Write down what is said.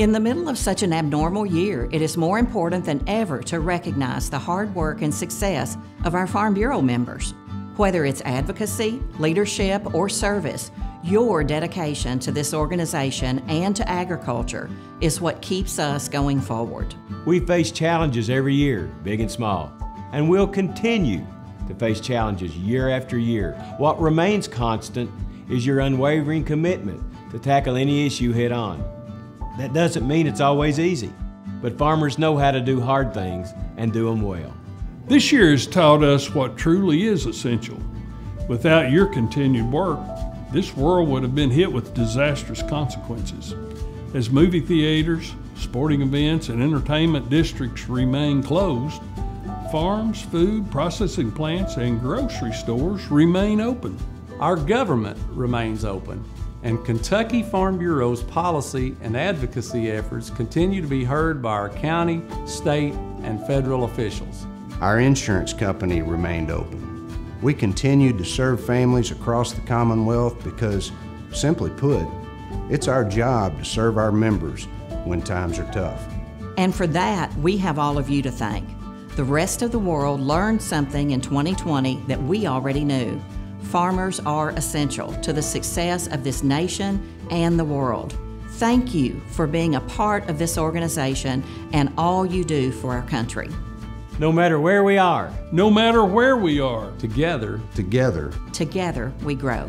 In the middle of such an abnormal year, it is more important than ever to recognize the hard work and success of our Farm Bureau members. Whether it's advocacy, leadership, or service, your dedication to this organization and to agriculture is what keeps us going forward. We face challenges every year, big and small, and we'll continue to face challenges year after year. What remains constant is your unwavering commitment to tackle any issue head on. That doesn't mean it's always easy, but farmers know how to do hard things and do them well. This year has taught us what truly is essential. Without your continued work, this world would have been hit with disastrous consequences. As movie theaters, sporting events, and entertainment districts remain closed, farms, food processing plants, and grocery stores remain open. Our government remains open, and Kentucky Farm Bureau's policy and advocacy efforts continue to be heard by our county, state, and federal officials. Our insurance company remained open. We continued to serve families across the Commonwealth because, simply put, it's our job to serve our members when times are tough. And for that, we have all of you to thank. The rest of the world learned something in 2020 that we already knew farmers are essential to the success of this nation and the world. Thank you for being a part of this organization and all you do for our country. No matter where we are, No matter where we are, Together, Together, Together we grow.